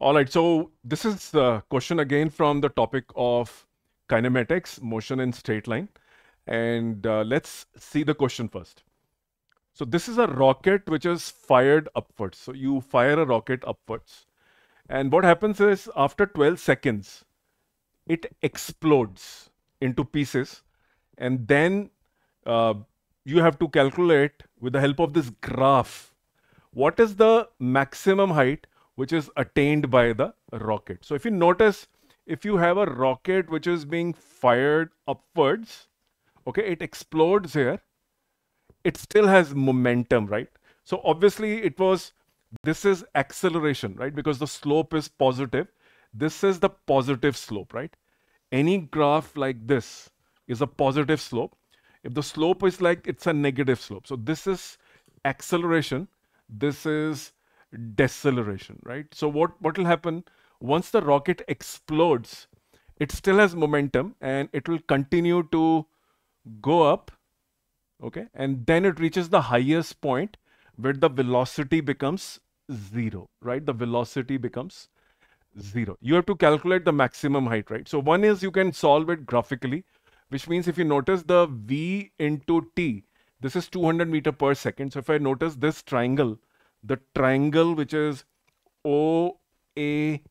All right, so this is the question again from the topic of kinematics, motion in straight line. And uh, let's see the question first. So this is a rocket which is fired upwards. So you fire a rocket upwards. And what happens is after 12 seconds, it explodes into pieces. And then uh, you have to calculate with the help of this graph, what is the maximum height which is attained by the rocket. So if you notice, if you have a rocket which is being fired upwards, okay, it explodes here, it still has momentum, right? So obviously it was, this is acceleration, right? Because the slope is positive. This is the positive slope, right? Any graph like this is a positive slope. If the slope is like, it's a negative slope. So this is acceleration. This is deceleration, right? So what, what will happen once the rocket explodes, it still has momentum and it will continue to go up, okay? And then it reaches the highest point where the velocity becomes zero, right? The velocity becomes zero. You have to calculate the maximum height, right? So one is you can solve it graphically, which means if you notice the V into T, this is 200 meter per second. So if I notice this triangle, the triangle which is OAB,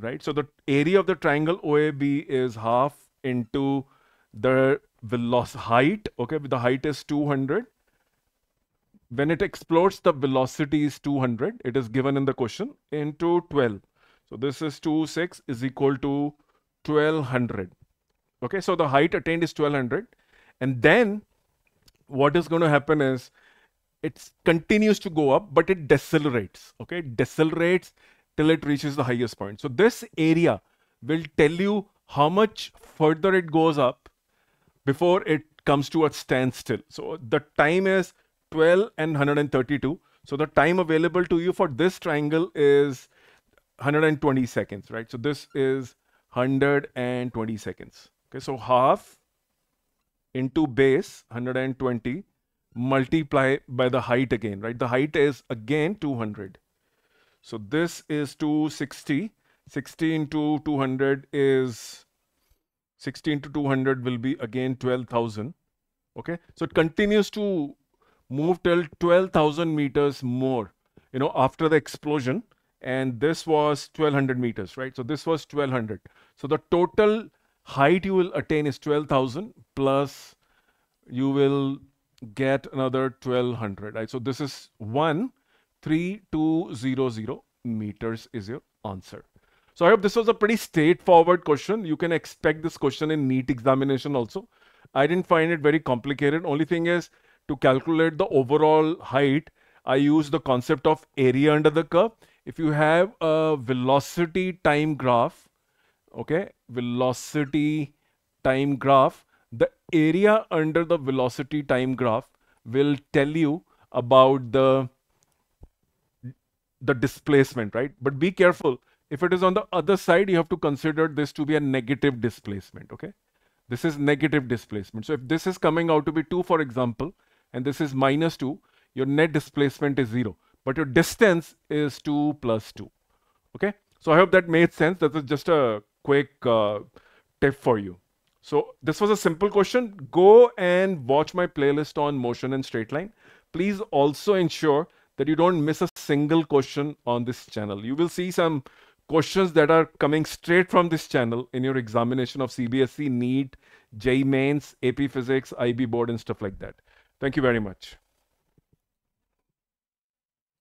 right? So the area of the triangle OAB is half into the velocity height, okay? The height is 200. When it explodes, the velocity is 200. It is given in the question into 12. So this is 2, 6 is equal to 1200. Okay, so the height attained is 1200. And then what is going to happen is it continues to go up, but it decelerates. Okay, it decelerates till it reaches the highest point. So this area will tell you how much further it goes up before it comes to a standstill. So the time is 12 and 132. So the time available to you for this triangle is 120 seconds, right? So this is 120 seconds. Okay, so half into base 120 multiply by the height again, right? The height is again 200. So this is 260. 60 into 200 is 16 to 200 will be again 12,000. Okay, so it continues to move till 12,000 meters more, you know, after the explosion. And this was 1200 meters, right? So this was 1200. So the total height you will attain is 12,000 plus you will get another 1200, right? So this is 13200 meters is your answer. So I hope this was a pretty straightforward question. You can expect this question in NEET examination also. I didn't find it very complicated. Only thing is to calculate the overall height, I use the concept of area under the curve. If you have a velocity time graph, okay, velocity time graph, the area under the velocity time graph will tell you about the the displacement, right? But be careful. If it is on the other side, you have to consider this to be a negative displacement, okay? This is negative displacement. So if this is coming out to be 2, for example, and this is minus 2, your net displacement is 0. But your distance is 2 plus 2, okay? So I hope that made sense. That is just a quick uh, tip for you. So this was a simple question. Go and watch my playlist on motion and straight line. Please also ensure that you don't miss a single question on this channel. You will see some questions that are coming straight from this channel in your examination of CBSE, NEET, JEE Mains, AP Physics, IB Board and stuff like that. Thank you very much.